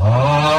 Oh.